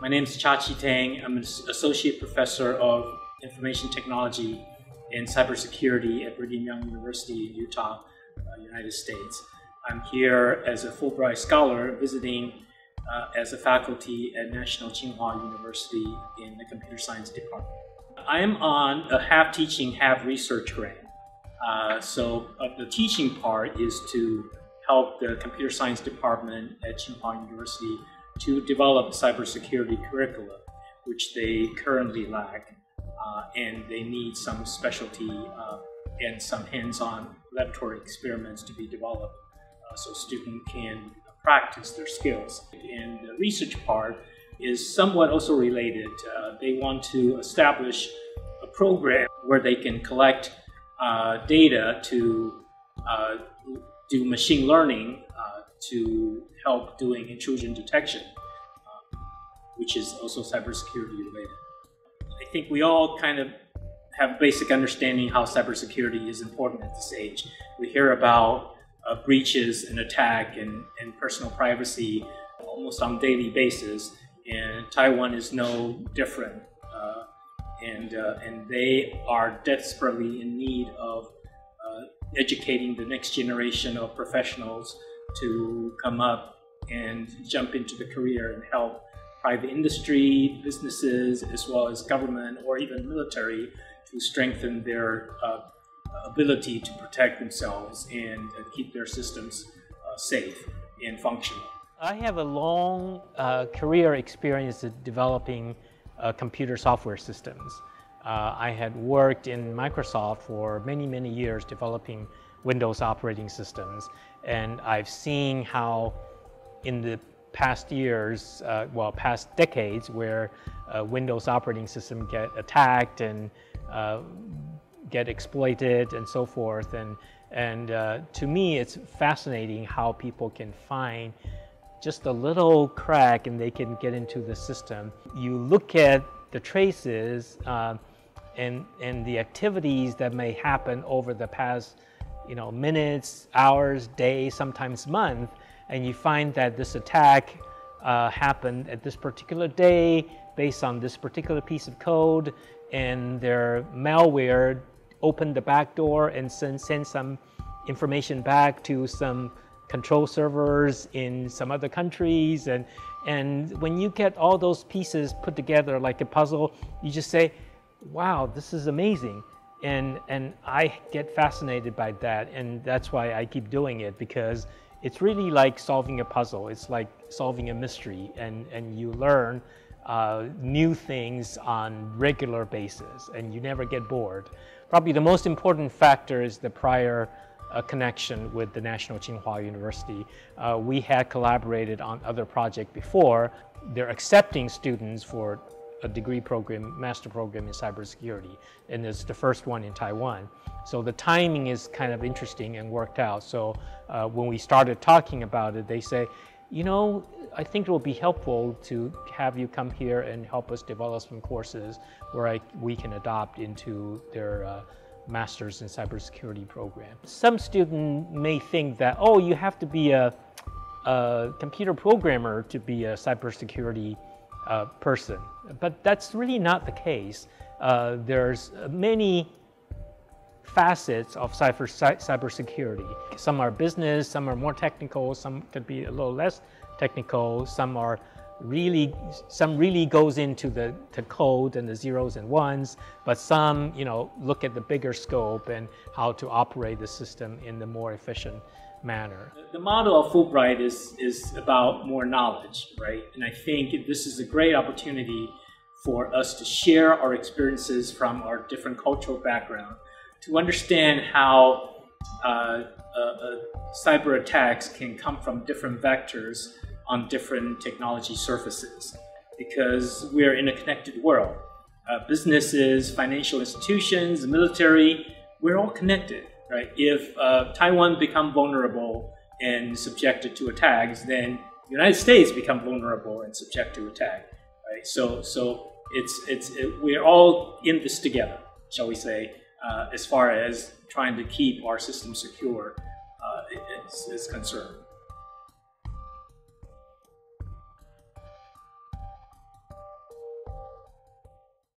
My name is Chia-Chi Teng. I'm an associate professor of information technology and cybersecurity at Brigham Young University in Utah, uh, United States. I'm here as a Fulbright scholar visiting uh, as a faculty at National Tsing Hua University in the computer science department. I am on a half teaching, half research grant. Uh, so uh, the teaching part is to help the computer science department at Tsing Hua University to develop cybersecurity curricula, which they currently lack, uh, and they need some specialty uh, and some hands-on laboratory experiments to be developed uh, so students can practice their skills. And the research part is somewhat also related. Uh, they want to establish a program where they can collect uh, data to uh, do machine learning to help doing intrusion detection, uh, which is also cybersecurity related. I think we all kind of have basic understanding how cybersecurity is important at this age. We hear about uh, breaches and attack and, and personal privacy almost on a daily basis, and Taiwan is no different. Uh, and, uh, and they are desperately in need of uh, educating the next generation of professionals to come up and jump into the career and help private industry, businesses, as well as government or even military to strengthen their uh, ability to protect themselves and uh, keep their systems uh, safe and functional. I have a long uh, career experience in developing uh, computer software systems. Uh, I had worked in Microsoft for many, many years developing Windows operating systems, and I've seen how in the past years, uh, well, past decades, where Windows operating system get attacked and get exploited and so forth. And, and uh, to me, it's fascinating how people can find just a little crack and they can get into the system. You look at the traces uh, and, and the activities that may happen over the past you know, minutes, hours, days, sometimes month, and you find that this attack uh, happened at this particular day based on this particular piece of code and their malware open the back door and send some information back to some control servers in some other countries. And, and when you get all those pieces put together like a puzzle, you just say, wow, this is amazing. And, and I get fascinated by that. And that's why I keep doing it because it's really like solving a puzzle. It's like solving a mystery and, and you learn uh, new things on regular basis and you never get bored. Probably the most important factor is the prior uh, connection with the National Tsing Hua University. Uh, we had collaborated on other projects before. They're accepting students for a degree program, master program in cybersecurity, and it's the first one in Taiwan. So the timing is kind of interesting and worked out. So uh, when we started talking about it, they say, you know, I think it will be helpful to have you come here and help us develop some courses where I, we can adopt into their uh, master's in cybersecurity program. Some student may think that, oh, you have to be a, a computer programmer to be a cybersecurity uh, person, but that's really not the case. Uh, there's many facets of cyber, cybersecurity. Some are business, some are more technical, some could be a little less technical, some are really, some really goes into the, the code and the zeros and ones, but some, you know, look at the bigger scope and how to operate the system in the more efficient manner. The model of Fulbright is, is about more knowledge, right? And I think this is a great opportunity for us to share our experiences from our different cultural background to understand how uh, uh, uh, cyber attacks can come from different vectors on different technology surfaces because we're in a connected world. Uh, businesses, financial institutions, military, we're all connected, right? If uh, Taiwan become vulnerable and subjected to attacks, then the United States become vulnerable and subject to attack, right? So, so it's, it's, it, we're all in this together, shall we say, uh, as far as trying to keep our system secure uh, is, is concerned.